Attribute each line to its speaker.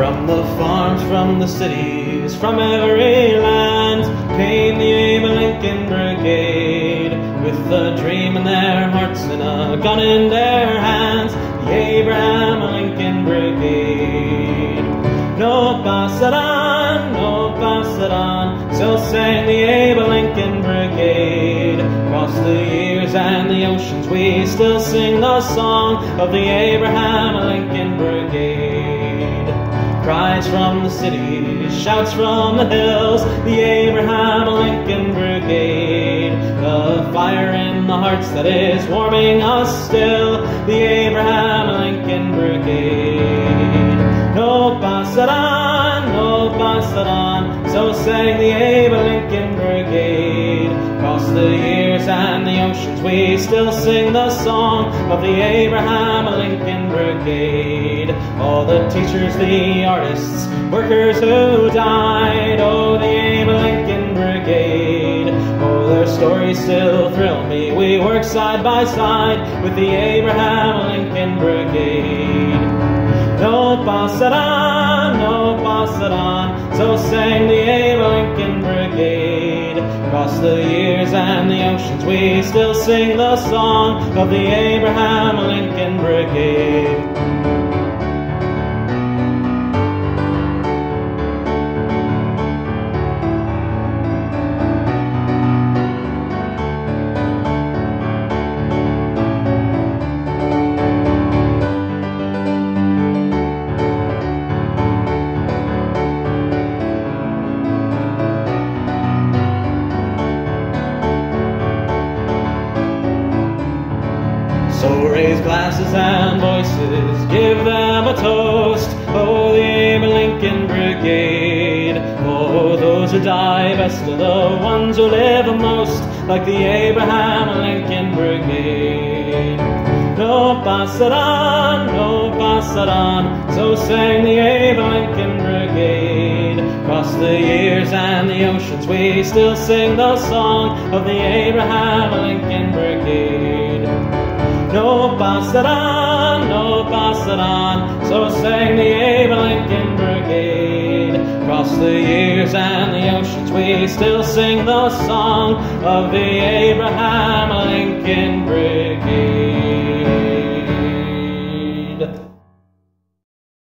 Speaker 1: From the farms, from the cities, from every land came the Abe Lincoln Brigade with a dream in their hearts and a gun in their hands. The Abraham Lincoln Brigade. No on, no on. So sang the Abe Lincoln Brigade. Across the years and the oceans, we still sing the song of the Abraham Lincoln Brigade. Cries from the city, shouts from the hills, the Abraham Lincoln Brigade. The fire in the hearts that is warming us still, the Abraham Lincoln Brigade. No on, no on, so sang the Abraham Lincoln Brigade. Across the years and the oceans, we still sing the song of the Abraham Lincoln Brigade. All the teachers, the artists, workers who died, oh, the Abe Lincoln Brigade. Oh, their stories still thrill me. We work side by side with the Abraham Lincoln Brigade. No on, no on, so sang the Abe Lincoln Brigade. Across the years and the oceans, we still sing the song of the Abraham Lincoln Brigade. Raise glasses and voices, give them a toast. Oh, the Abe Lincoln Brigade. Oh, those who die best are the ones who live the most, like the Abraham Lincoln Brigade. No on, no on, so sang the Abe Lincoln Brigade. Across the years and the oceans, we still sing the song of the Abraham Lincoln Brigade. No pasarán, no pasarán, so sang the Abe Lincoln Brigade. Across the years and the oceans, we still sing the song of the Abraham Lincoln Brigade.